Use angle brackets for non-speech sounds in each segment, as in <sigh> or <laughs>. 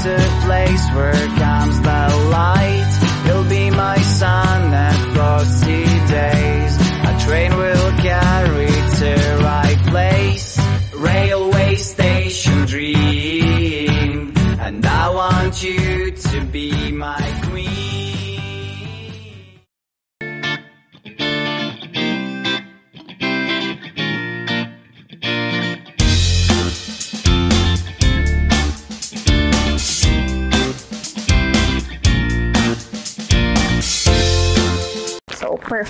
To a place where comes the light. You'll be my sun at frosty days. A train will carry to right place. Railway station dream. And I want you to be my queen.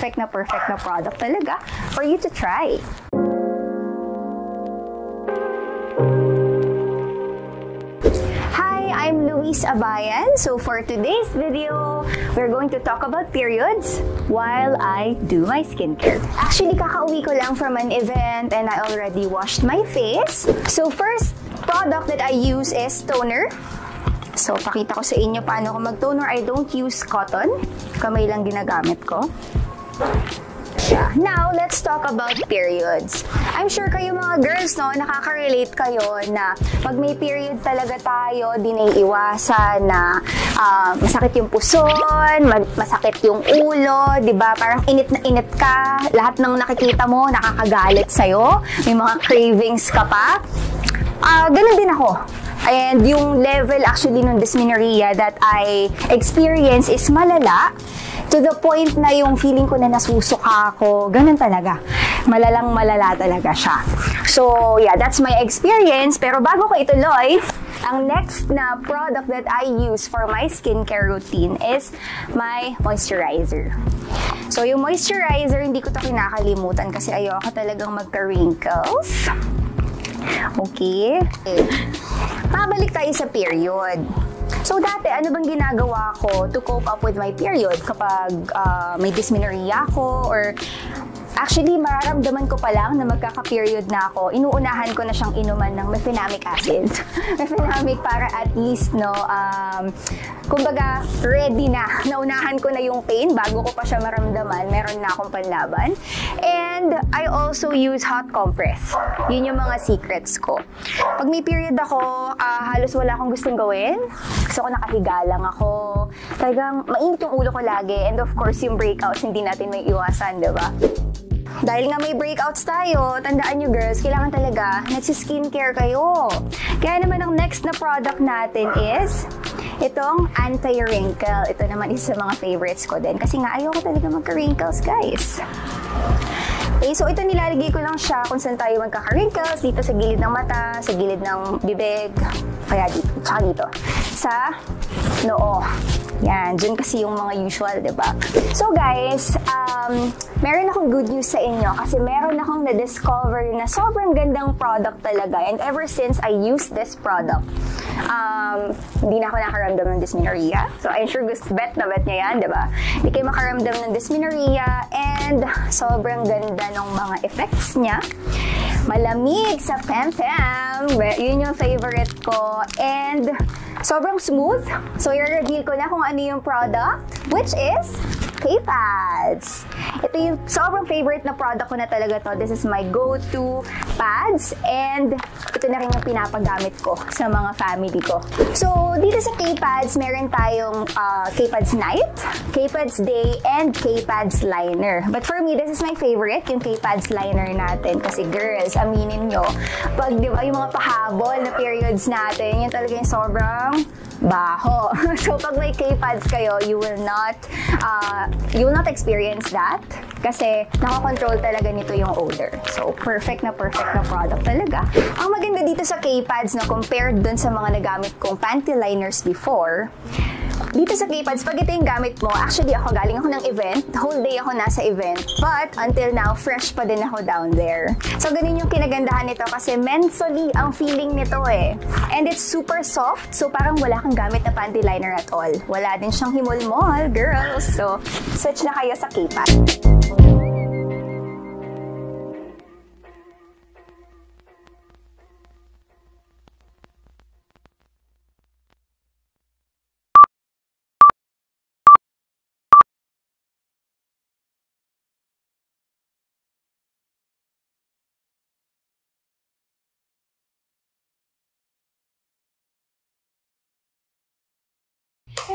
Perfect na perfect na product talaga for you to try. I'm Luis Abayan. So for today's video, we're going to talk about periods while I do my skincare. Actually, kakauwi ko lang from an event and I already washed my face. So first product that I use is toner. So, pakita ko sa inyo paano ko mag-toner. I don't use cotton. Kamay lang ginagamit ko. Now, let's talk about periods. I'm sure kayo mga girls, no, nakaka-relate kayo na pag may period talaga tayo, di naiiwasan na ah, masakit yung puson, ma- masakit yung ulo, di ba? Parang init na init ka, lahat ng nakikita mo nakakagalit sa'yo, may mga cravings ka pa. Ah, ganun din ako. And yung level actually ng dysmenorrhea that I experience is malala to the point na yung feeling ko na nasusuka ako. Ganun talaga. Malalang malala talaga siya. So, yeah, that's my experience. Pero bago ko ituloy, ang next na product that I use for my skincare routine is my moisturizer. So, yung moisturizer, hindi ko to kinakalimutan kasi ayoko talagang magka-wrinkles. Okay? Mabalik tayo sa period. So dati, ano bang ginagawa ko to cope up with my period? Kapag ah, may dysmenorrhea ako or Actually, mararamdaman ko pa lang na magkaka-period na ako, inuunahan ko na siyang inuman ng mefenamic acid. <laughs> mefenamic para at least, no, um, kumbaga, ready na. <laughs> Naunahan ko na yung pain bago ko pa siya maramdaman. Meron na akong panlaban. And I also use hot compress. Yun yung mga secrets ko. Pag may period ako, ah, halos wala akong gustong gawin. Gusto ko nakahiga lang ako. Talagang mainit yung ulo ko lagi. And of course, yung breakouts, hindi natin may iwasan, di ba? Dahil nga may breakouts tayo, tandaan nyo girls, kailangan talaga nagsi-skincare kayo. Kaya naman ang next na product natin is itong anti-wrinkle. Ito naman isa sa mga favorites ko din kasi nga ayoko talaga magka-wrinkles guys. Okay, so ito nilalagay ko lang siya kung saan tayo magkaka-wrinkles, dito sa gilid ng mata, sa gilid ng bibig, kaya dito, tsaka dito, sa noo. Yan, dyan kasi yung mga usual, di ba? So guys, um, meron akong good news sa inyo kasi meron akong na-discover na sobrang gandang product talaga. And ever since I used this product, um, hindi na ako nakaramdam ng dysmenorrhea. So I'm sure gusto, bet na bet niya yan, di ba? Hindi kayo makaramdam ng dysmenorrhea and sobrang ganda ng mga effects niya. Malamig sa pem-pem. Yun yung favorite ko. And sobrang smooth. So, i-reveal ko na kung ano yung product, which is K-Pads. Ito yung sobrang favorite na product ko na talaga to. This is my go-to pads and ito na rin yung pinapagamit ko sa mga family ko. So, dito sa K-Pads, meron tayong uh, K-Pads Night, K-Pads Day, and K-Pads Liner. But for me, this is my favorite, yung K-Pads Liner natin. Kasi girls, aminin nyo, pag di ba yung mga pahabol na periods natin, yun talaga yung sobrang baho. <laughs> so, pag may K-Pads kayo, you will not, uh, you will not experience that kasi nakakontrol talaga nito yung odor. So, perfect na perfect na product talaga. Ang maganda dito sa K-Pads na compared dun sa mga nagamit kong panty liners before, dito sa K-Pads, pag ito yung gamit mo, actually ako, galing ako ng event, whole day ako nasa event, but until now, fresh pa din ako down there. So, ganun yung kinagandahan nito kasi mentally ang feeling nito eh. And it's super soft, so parang wala kang gamit na panty liner at all. Wala din siyang himol-mol, girls. So, switch na kayo sa K-Pads.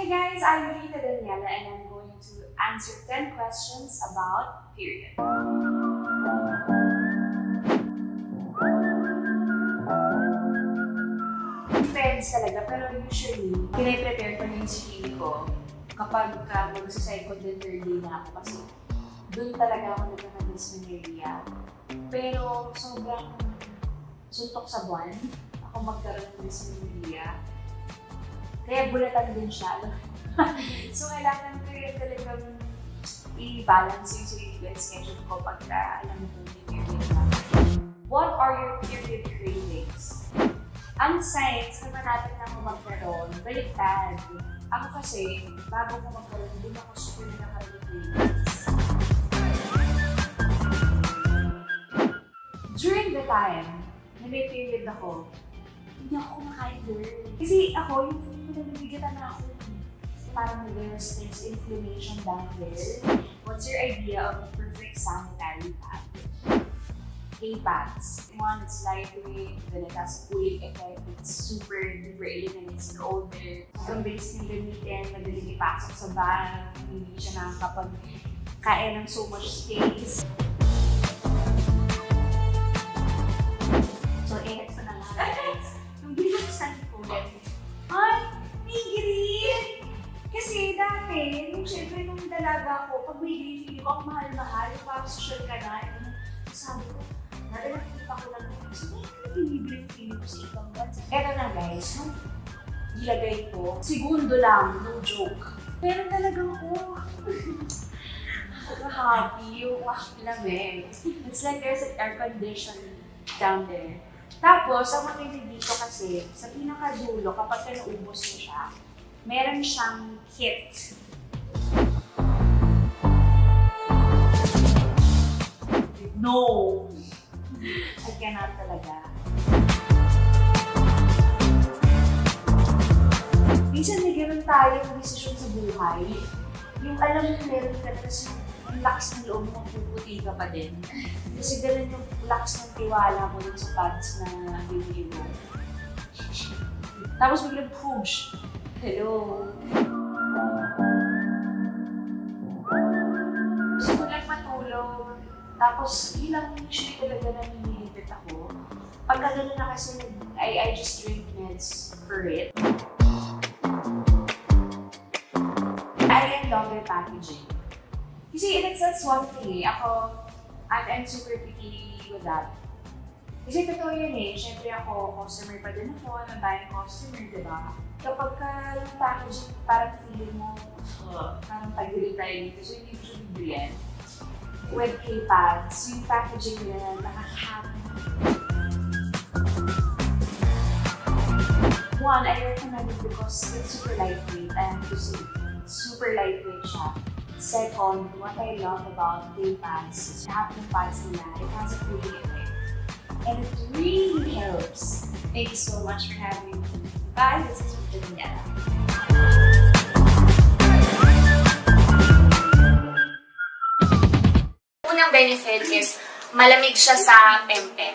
Hey guys, I'm Rita Daniela and I'm going to answer 10 questions about period. Depends talaga, pero usually, pinaprepare ko na yung sarili ko kapag ka mag-second and third day na ako kasi doon talaga ako nagkaka-dysmenorrhea. Pero sobrang suntok sa buwan, ako magkaroon ng dysmenorrhea. Kaya bulatan din siya. <laughs> so, kailangan ko rin talagang i-balance yung sarili ko schedule ko pagka alam mo yung period na. What are your period cravings? Ang signs na malapit na ako magkaroon, baliktad. Ako kasi, bago ko magkaroon, hindi ako super na nakaroon ng cravings. During the time na may period ako, hindi ako kumakain. Kasi ako, yung food ko nabibigatan na ako. Parang there's, there's inflammation down there. What's your idea of a perfect sanitary pad? K-pads. One, it's lightweight, then it has cooling effect, it's super duper and it's older. Sobrang bilis niyang gamitin, madaling ipasok sa bag, hindi siya nakakapag kain ng so much space. So, eh, ito na. Nung <laughs> binuksan ko, ay, migirin! Kasi dati, nung syempre nung dalaga ko, pag may day feeling ko, ang mahal-mahal, social ka na, ano, sabi ko, dati nakikita ko lang, so, may pinibili yung feeling ko sa ibang bansa. Eto na guys, nung ilagay ko, segundo lang, no joke. Pero talagang, <laughs> oh, happy yung ah, lamig. It's like there's an air condition down there. Tapos, ang matindi dito kasi, sa pinakadulo, kapag ka naubos mo siya, meron siyang kit. No! I cannot talaga. Minsan may ganun tayo ng desisyon sa buhay. Yung alam mo meron ka, tapos yung lakas ng loob mo, puputi ka pa din. Kasi ganun yung lakas ng tiwala mo dun sa pads na bibili mo. Tapos biglang push. Hello. Gusto ko lang matulog. Tapos, yun lang usually talaga na nililipit ako. Pagka gano'n na kasi, I, I just drink meds for it. I get longer packaging. Kasi that's, that's one thing eh. Ako, I'm, I'm super picky with that. Kasi totoo yun eh. Siyempre ako, customer pa din ako, I'm a buying customer, di ba? Kapag ka yung packaging, parang feeling mo, uh, parang tayo dito. So, hindi ko siya. With K-pads, yung packaging nila, nakakahappy. One, I recommend it because it's super lightweight and super lightweight siya. Second, what I love about K-pads is half the pads nila, it has a cooling effect. And it really helps. Thank you so much for having me. Bye, this is Rita. Unang benefit is malamig siya sa pempem.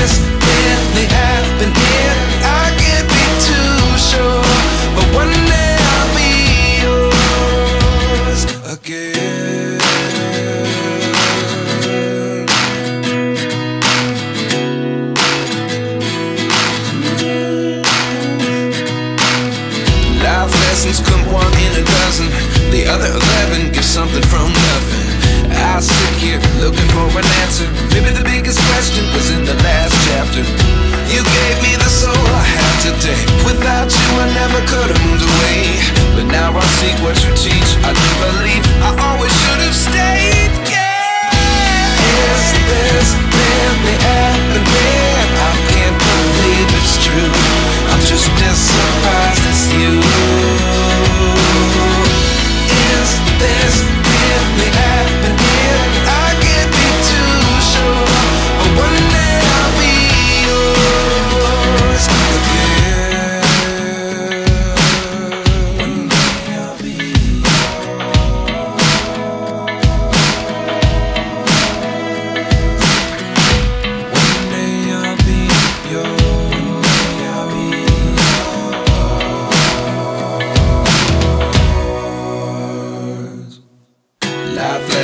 Is this could have moved away, but now I see what you teach. I do believe I always